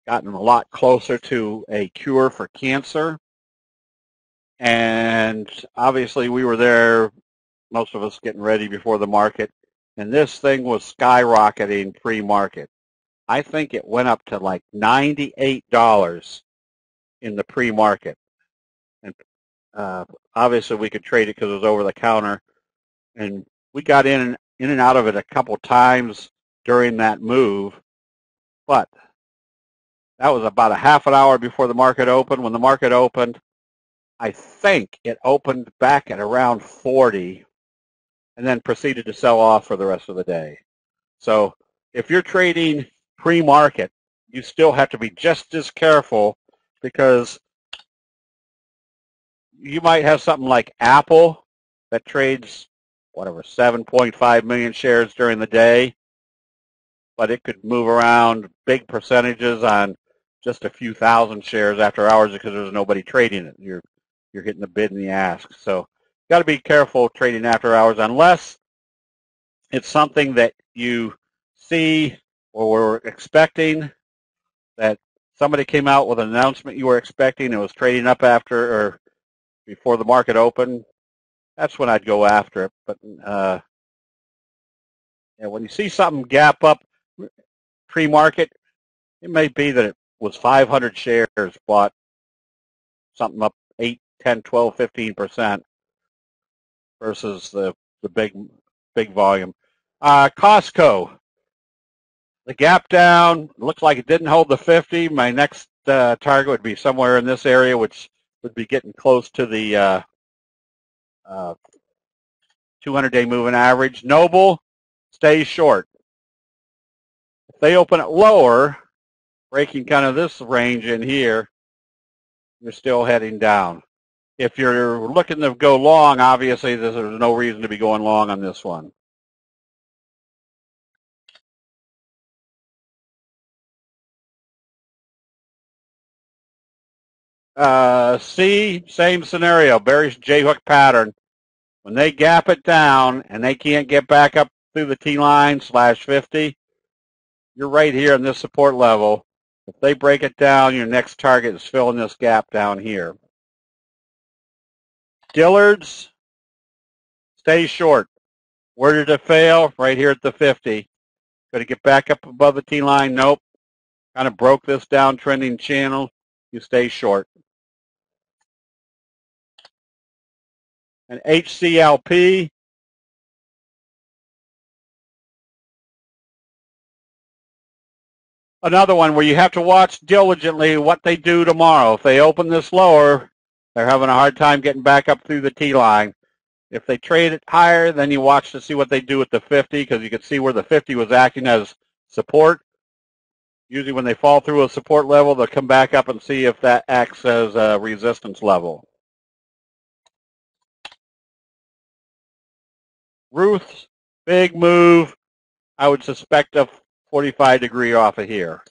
gotten a lot closer to a cure for cancer. And obviously we were there, most of us getting ready before the market. And this thing was skyrocketing pre-market. I think it went up to like $98 in the pre-market. And uh, obviously we could trade it because it was over the counter. And we got in in and out of it a couple times during that move, but that was about a half an hour before the market opened. When the market opened, I think it opened back at around 40 and then proceeded to sell off for the rest of the day. So if you're trading pre-market, you still have to be just as careful because you might have something like Apple that trades whatever, 7.5 million shares during the day, but it could move around big percentages on just a few thousand shares after hours because there's nobody trading it. You're you're hitting the bid and the ask. So you got to be careful trading after hours unless it's something that you see or were expecting that somebody came out with an announcement you were expecting and was trading up after or before the market opened that's when I'd go after it. But uh, yeah, when you see something gap up pre-market, it may be that it was 500 shares bought something up 8, 10, 12, 15 percent versus the the big big volume. Uh, Costco, the gap down looks like it didn't hold the 50. My next uh, target would be somewhere in this area, which would be getting close to the uh, uh, 200-day moving average. Noble stays short. If they open it lower, breaking kind of this range in here, you're still heading down. If you're looking to go long, obviously there's no reason to be going long on this one. Uh, C, same scenario, bearish J-hook pattern. When they gap it down and they can't get back up through the T-line slash 50, you're right here in this support level. If they break it down, your next target is filling this gap down here. Dillard's stay short. Where did it fail? Right here at the 50. Going to get back up above the T-line? Nope. Kind of broke this downtrending channel. You stay short. And HCLP. Another one where you have to watch diligently what they do tomorrow. If they open this lower, they're having a hard time getting back up through the T-line. If they trade it higher, then you watch to see what they do with the 50 because you can see where the 50 was acting as support. Usually when they fall through a support level, they'll come back up and see if that acts as a resistance level. Ruth's big move. I would suspect a 45 degree off of here.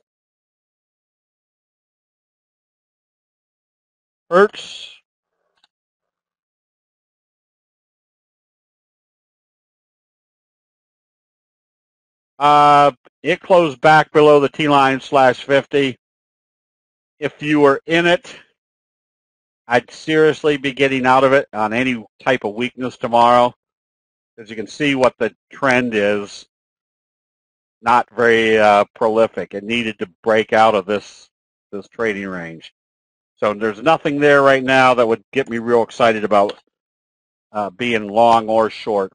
Hertz. Uh, it closed back below the T-line slash 50. If you were in it, I'd seriously be getting out of it on any type of weakness tomorrow. As you can see what the trend is, not very uh, prolific. It needed to break out of this this trading range. So there's nothing there right now that would get me real excited about uh, being long or short.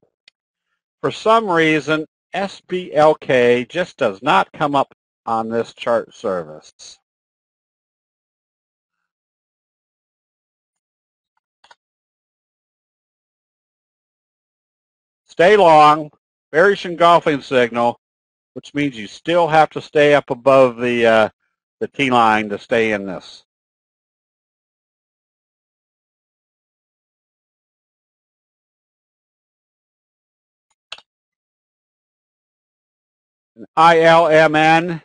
For some reason, SBLK just does not come up on this chart service. Stay long, bearish engulfing signal, which means you still have to stay up above the uh, the T line to stay in this. ILMN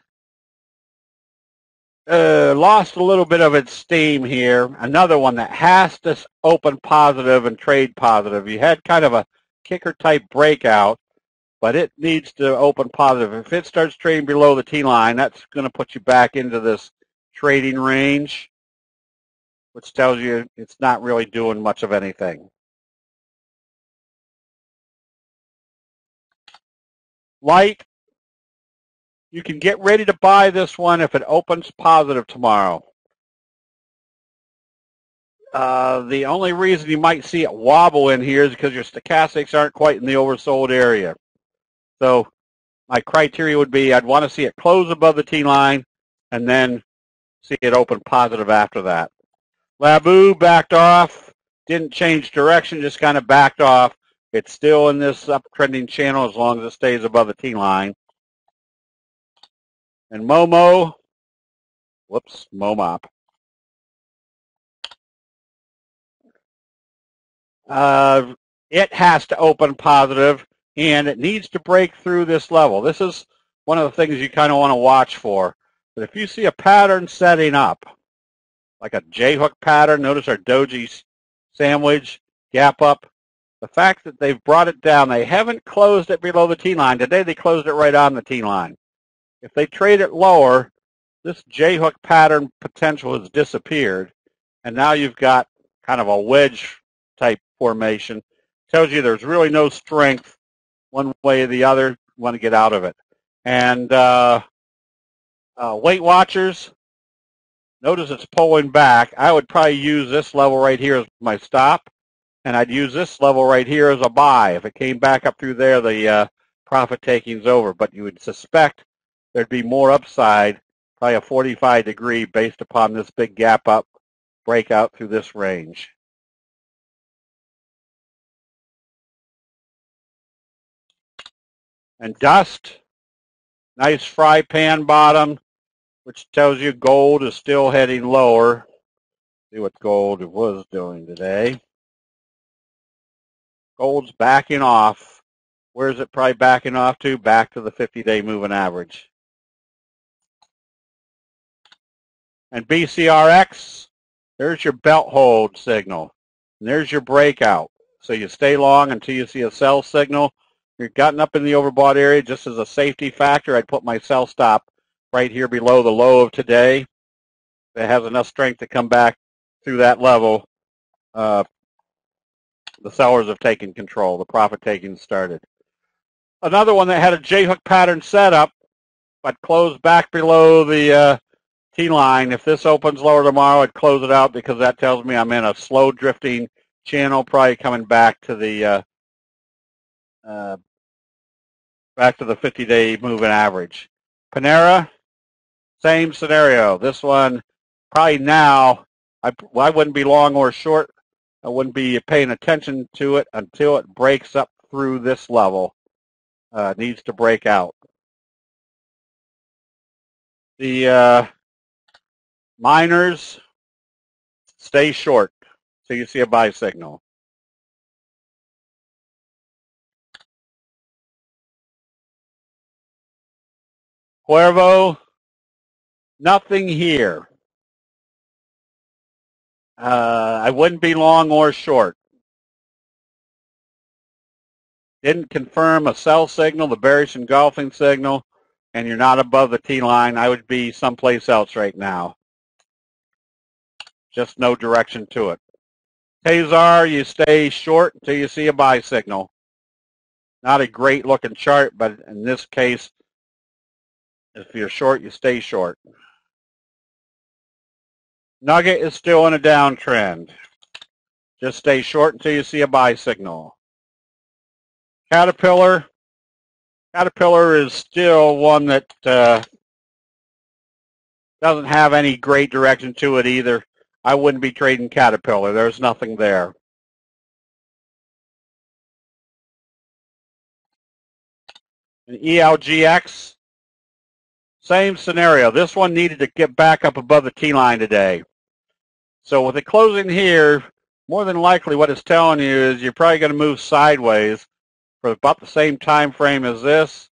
uh, lost a little bit of its steam here. Another one that has to open positive and trade positive. You had kind of a kicker type breakout, but it needs to open positive. If it starts trading below the T line, that's going to put you back into this trading range, which tells you it's not really doing much of anything. Light you can get ready to buy this one if it opens positive tomorrow. Uh, the only reason you might see it wobble in here is because your stochastics aren't quite in the oversold area. So my criteria would be I'd want to see it close above the T line and then see it open positive after that. Labu backed off, didn't change direction, just kind of backed off. It's still in this uptrending channel as long as it stays above the T line. And Momo, whoops, Momop. Uh, it has to open positive and it needs to break through this level. This is one of the things you kind of want to watch for. But if you see a pattern setting up, like a J-hook pattern, notice our doji sandwich, gap up, the fact that they've brought it down, they haven't closed it below the T-line. Today they closed it right on the T-line. If they trade it lower, this J-hook pattern potential has disappeared, and now you've got kind of a wedge type formation. Tells you there's really no strength one way or the other. You want to get out of it. And uh, uh, Weight Watchers, notice it's pulling back. I would probably use this level right here as my stop, and I'd use this level right here as a buy. If it came back up through there, the uh, profit taking's over. But you would suspect there'd be more upside, probably a 45 degree based upon this big gap up breakout through this range. And dust, nice fry pan bottom, which tells you gold is still heading lower. See what gold was doing today. Gold's backing off. Where's it probably backing off to? Back to the 50-day moving average. And BCRX, there's your belt hold signal. And there's your breakout. So you stay long until you see a sell signal. You're gotten up in the overbought area just as a safety factor. I'd put my sell stop right here below the low of today. It has enough strength to come back through that level. Uh, the sellers have taken control. The profit taking started. Another one that had a J-hook pattern setup, but closed back below the uh, T-line, if this opens lower tomorrow, I'd close it out because that tells me I'm in a slow drifting channel, probably coming back to the uh, uh, back to the 50-day moving average. Panera, same scenario. This one, probably now, I, I wouldn't be long or short. I wouldn't be paying attention to it until it breaks up through this level. Uh, needs to break out. The uh, Miners, stay short so you see a buy signal. Cuervo, nothing here. Uh, I wouldn't be long or short. Didn't confirm a sell signal, the bearish engulfing signal, and you're not above the T line. I would be someplace else right now. Just no direction to it. Tezar, you stay short until you see a buy signal. Not a great looking chart, but in this case, if you're short, you stay short. Nugget is still in a downtrend. Just stay short until you see a buy signal. Caterpillar. Caterpillar is still one that uh, doesn't have any great direction to it either. I wouldn't be trading Caterpillar. There's nothing there. And ELGX, same scenario. This one needed to get back up above the T-line today. So with the closing here, more than likely what it's telling you is you're probably going to move sideways for about the same time frame as this.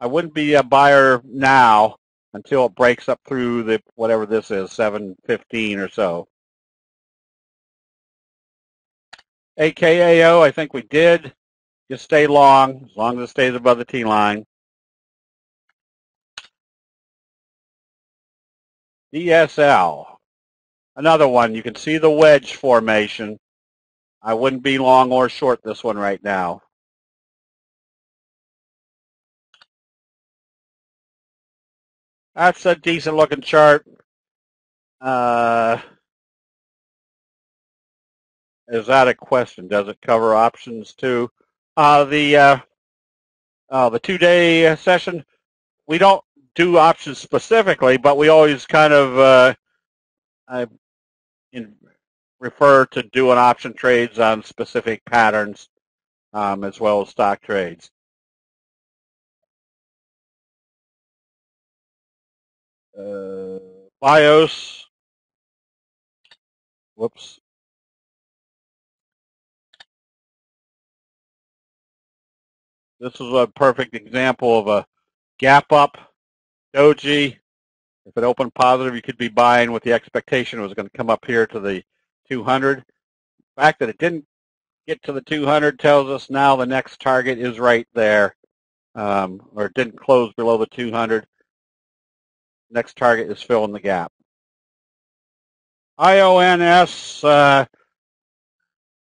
I wouldn't be a buyer now until it breaks up through the whatever this is, 715 or so. AKAO, I think we did. Just stay long, as long as it stays above the T line. DSL, another one. You can see the wedge formation. I wouldn't be long or short this one right now. That's a decent looking chart. Uh, is that a question? Does it cover options too? Uh, the uh, uh, the two-day session, we don't do options specifically, but we always kind of uh, I in, refer to doing option trades on specific patterns um, as well as stock trades. uh, BIOS. Whoops. This is a perfect example of a gap up doji. If it opened positive, you could be buying with the expectation it was going to come up here to the 200. The fact that it didn't get to the 200 tells us now the next target is right there, um, or it didn't close below the 200. Next target is filling the gap. IONS, uh,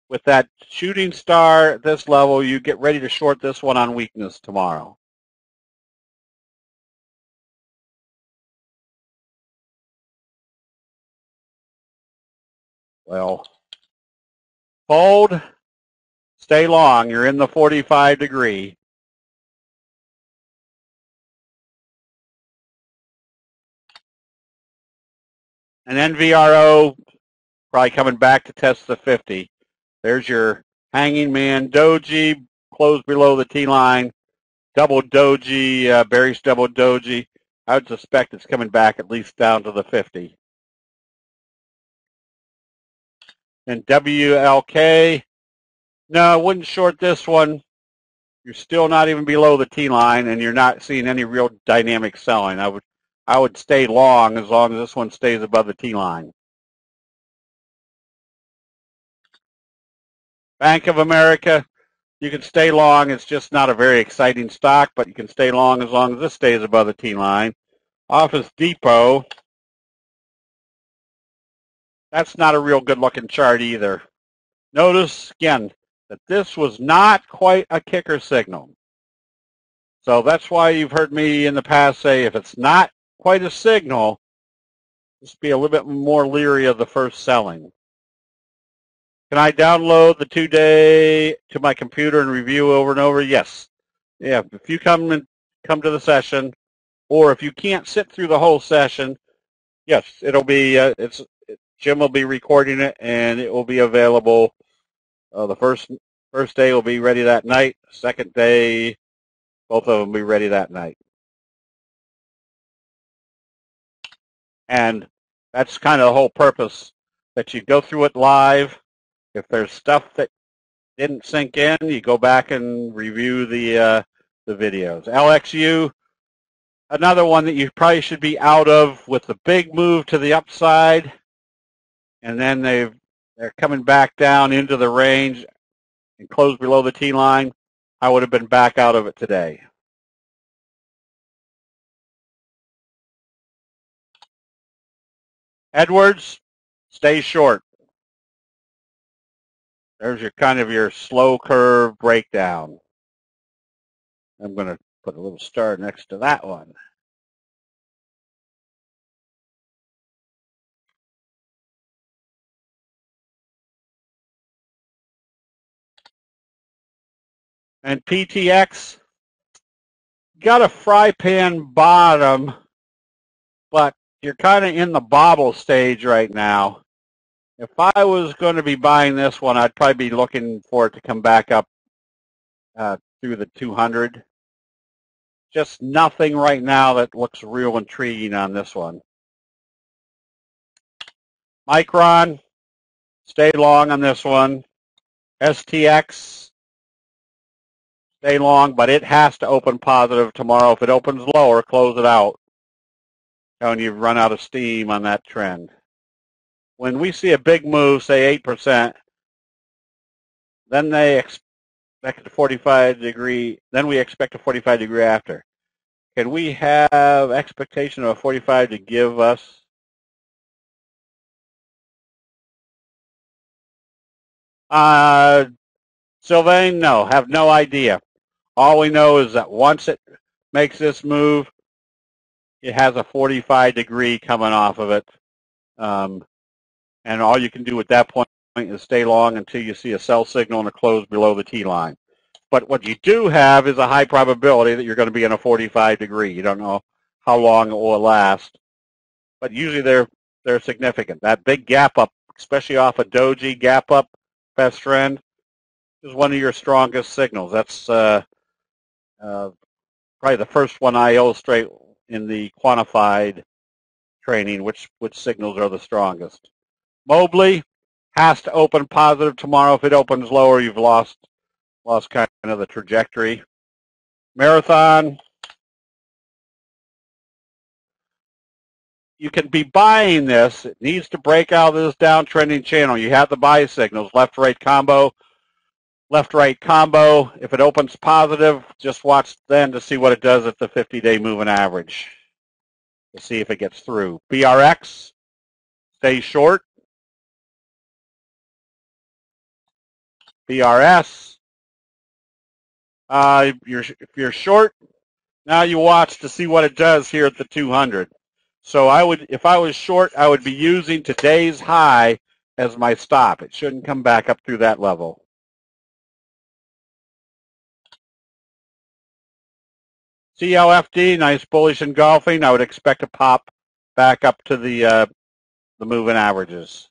with that shooting star at this level, you get ready to short this one on weakness tomorrow. Well, fold, stay long. You're in the 45 degree. An NVRO probably coming back to test the 50. There's your hanging man doji, closed below the T-line, double doji, uh, bearish double doji. I would suspect it's coming back at least down to the 50. And WLK, no, I wouldn't short this one. You're still not even below the T-line, and you're not seeing any real dynamic selling. I would I would stay long as long as this one stays above the T-line. Bank of America, you can stay long. It's just not a very exciting stock, but you can stay long as long as this stays above the T-line. Office Depot, that's not a real good-looking chart either. Notice, again, that this was not quite a kicker signal. So that's why you've heard me in the past say if it's not quite a signal. Just be a little bit more leery of the first selling. Can I download the two-day to my computer and review over and over? Yes. Yeah, if you come and come to the session, or if you can't sit through the whole session, yes, it'll be. Uh, it's Jim will be recording it, and it will be available. Uh, the first first day will be ready that night. Second day, both of them will be ready that night. And that's kind of the whole purpose, that you go through it live. If there's stuff that didn't sink in, you go back and review the uh, the videos. LXU, another one that you probably should be out of with the big move to the upside, and then they they're coming back down into the range and close below the T line. I would have been back out of it today. Edwards, stay short. There's your kind of your slow curve breakdown. I'm going to put a little star next to that one. And PTX got a fry pan bottom, but you're kind of in the bobble stage right now. If I was going to be buying this one, I'd probably be looking for it to come back up uh, through the 200. Just nothing right now that looks real intriguing on this one. Micron, stay long on this one. STX, stay long, but it has to open positive tomorrow. If it opens lower, close it out. And you've run out of steam on that trend. When we see a big move, say 8%, then they expect a 45 degree, then we expect a 45 degree after. Can we have expectation of a 45 to give us Uh, Sylvain, no, have no idea. All we know is that once it makes this move, it has a 45 degree coming off of it. Um, and all you can do at that point is stay long until you see a sell signal and a close below the T line. But what you do have is a high probability that you're going to be in a 45 degree. You don't know how long it will last. But usually they're, they're significant. That big gap up, especially off a doji gap up, best trend, is one of your strongest signals. That's uh, uh, probably the first one I illustrate in the quantified training, which, which signals are the strongest. Mobley has to open positive tomorrow. If it opens lower, you've lost lost kind of the trajectory. Marathon, you can be buying this. It needs to break out of this downtrending channel. You have the buy signals, left-right combo, left-right combo. If it opens positive, just watch then to see what it does at the 50-day moving average to see if it gets through. BRX, stay short. BRS, uh, you're, if you're short, now you watch to see what it does here at the 200. So I would, if I was short, I would be using today's high as my stop. It shouldn't come back up through that level. CLFD, nice bullish engulfing. I would expect to pop back up to the uh, the moving averages.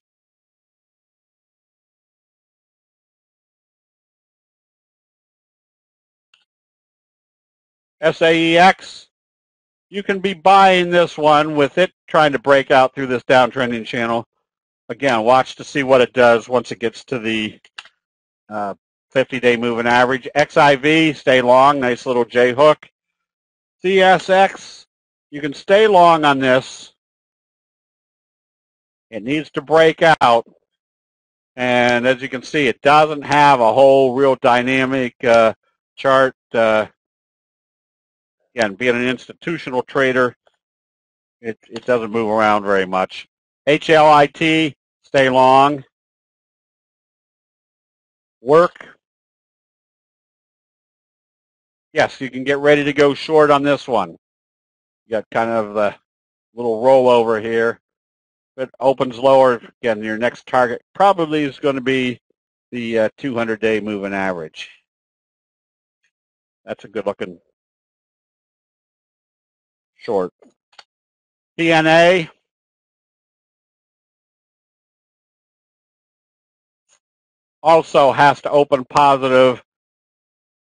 SAEX, you can be buying this one with it trying to break out through this downtrending channel. Again, watch to see what it does once it gets to the 50-day uh, moving average. XIV, stay long, nice little J hook. CSX, you can stay long on this. It needs to break out. And as you can see, it doesn't have a whole real dynamic uh, chart. Uh, again, being an institutional trader, it, it doesn't move around very much. HLIT, stay long. Work. Yes, you can get ready to go short on this one. You got kind of the little rollover here. If it opens lower, again, your next target probably is going to be the 200-day uh, moving average. That's a good looking short. TNA. Also has to open positive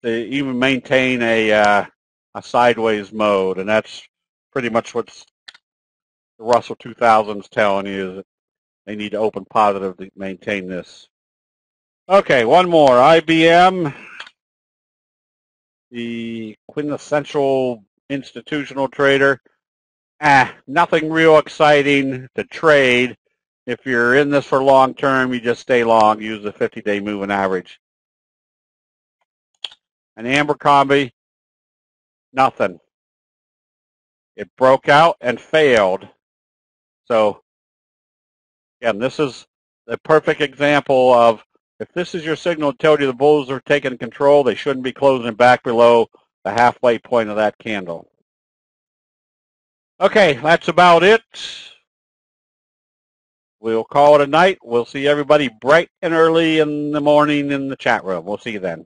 to even maintain a, uh, a sideways mode, and that's pretty much what the Russell 2000 is telling you is they need to open positive to maintain this. Okay, one more. IBM, the quintessential institutional trader. Ah, nothing real exciting to trade. If you're in this for long term, you just stay long. Use the 50-day moving average. An Abercrombie, nothing. It broke out and failed. So Again, this is the perfect example of if this is your signal to tell you the bulls are taking control, they shouldn't be closing back below the halfway point of that candle. Okay, that's about it. We'll call it a night. We'll see everybody bright and early in the morning in the chat room. We'll see you then.